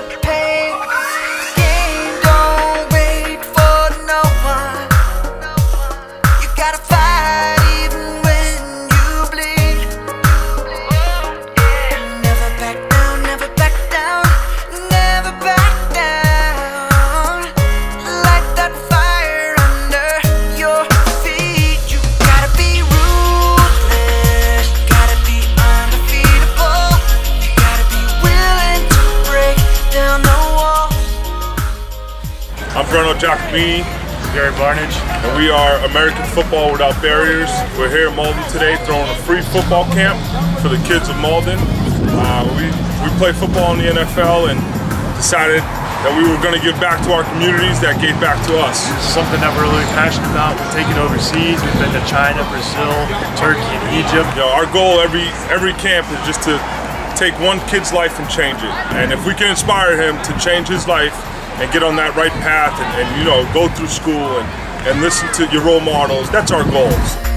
the pain. Alfredo Giacomini. Gary Barnage. And we are American Football Without Barriers. We're here in Malden today throwing a free football camp for the kids of Malden. Uh, we, we play football in the NFL and decided that we were going to give back to our communities that gave back to us. It's something that we're really passionate about. We're taking overseas. We've been to China, Brazil, Turkey, and Egypt. You know, our goal every every camp is just to take one kid's life and change it. And if we can inspire him to change his life and get on that right path and, and you know, go through school and, and listen to your role models, that's our goals.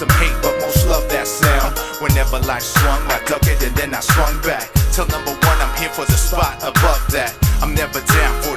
some hate, but most love that sound. Whenever life swung, I ducked it and then I swung back. Till number one, I'm here for the spot above that. I'm never down for